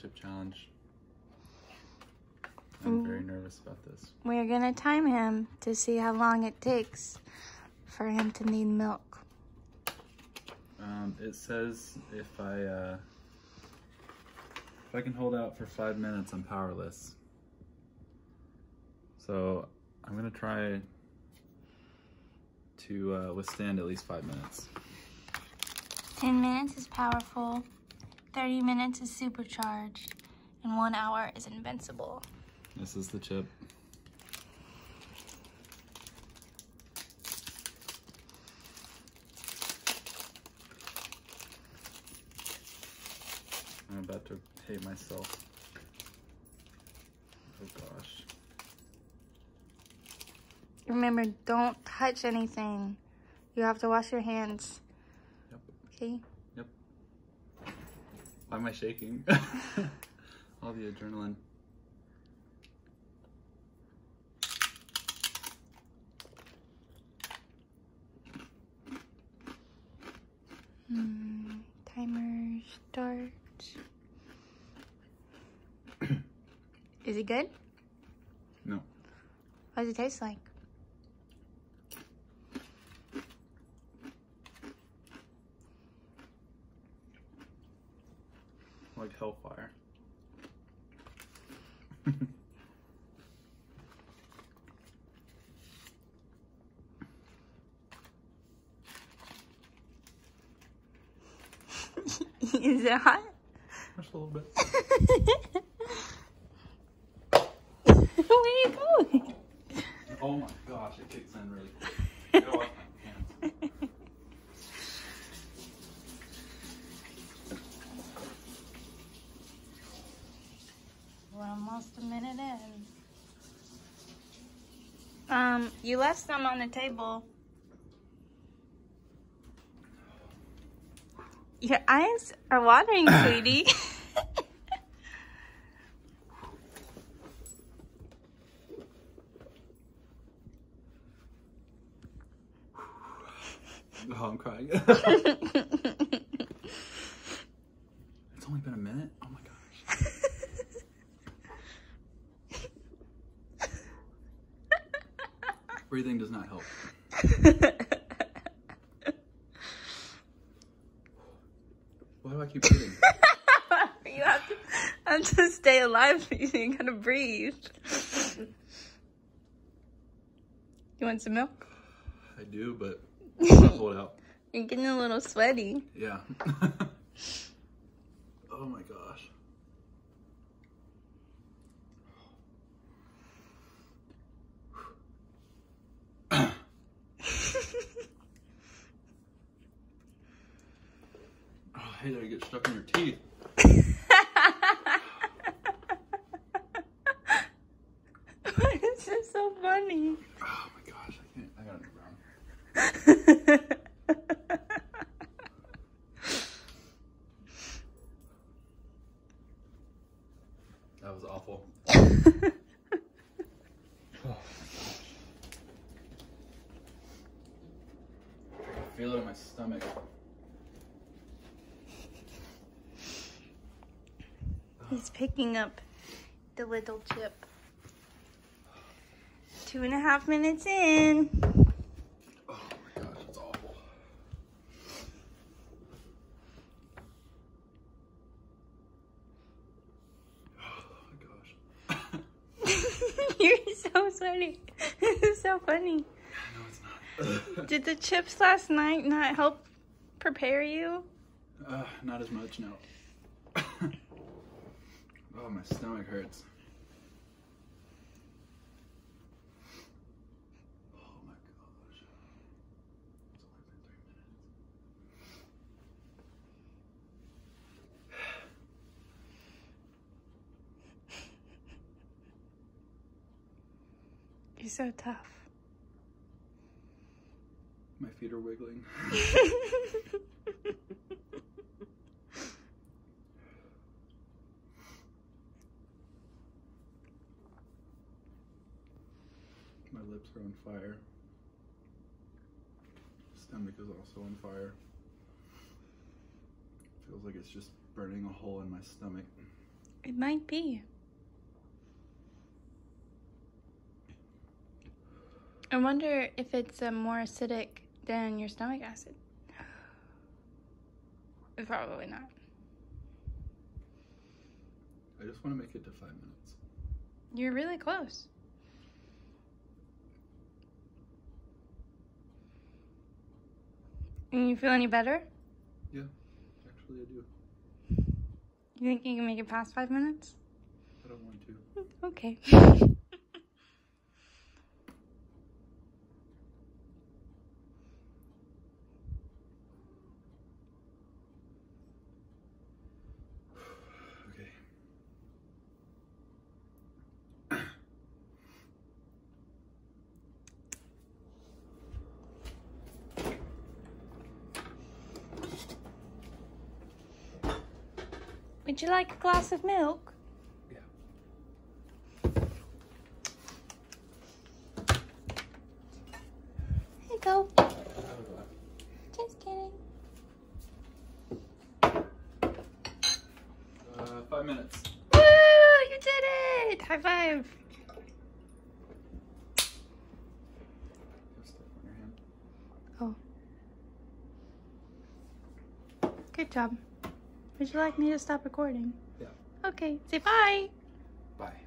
chip challenge. I'm very nervous about this. We're gonna time him to see how long it takes for him to need milk. Um, it says if I uh, if I can hold out for five minutes, I'm powerless. So I'm gonna try to uh, withstand at least five minutes. 10 minutes is powerful, 30 minutes is supercharged, and one hour is invincible. This is the chip. I'm about to hate myself. Oh gosh. Remember, don't touch anything. You have to wash your hands. Yep. Okay? Why am I shaking? All the adrenaline. Hmm, timer start. Is it good? No. What does it taste like? Like hellfire. Is it hot? Just a little bit. Where are you going? Oh my gosh, it kicks in really quick. Gotta wash my hands. We're almost a minute in. Um, you left some on the table. Your eyes are watering, sweetie. Oh, I'm crying. it's only been a minute? Oh my gosh. Breathing does not help. Why do I keep breathing? you have to, have to stay alive. You gotta breathe. You want some milk? I do, but hold out. You're getting a little sweaty. Yeah. oh my gosh. Oh, hey there, you get stuck in your teeth. Why is this so funny? Oh my gosh, I can't. I gotta move around. That was awful. Oh. I feel it in my stomach. He's picking up the little chip. Two and a half minutes in. Oh my gosh, it's awful. Oh my gosh. You're so sweaty. This is so funny. No, it's not. Did the chips last night not help prepare you? Uh, not as much, no. oh, my stomach hurts. Oh my gosh. It's only been three minutes. You're so tough. My feet are wiggling. My lips are on fire. Stomach is also on fire. Feels like it's just burning a hole in my stomach. It might be. I wonder if it's uh, more acidic than your stomach acid. Probably not. I just want to make it to five minutes. You're really close. And you feel any better? Yeah, actually I do. You think you can make it past five minutes? I don't want to. Okay. Okay. Would you like a glass of milk? Yeah. Here you go. Just kidding. Uh, five minutes. Woo! You did it! High five. Have stuff on your hand. Good job. Would you like me to stop recording? Yeah. Okay, say bye. Bye.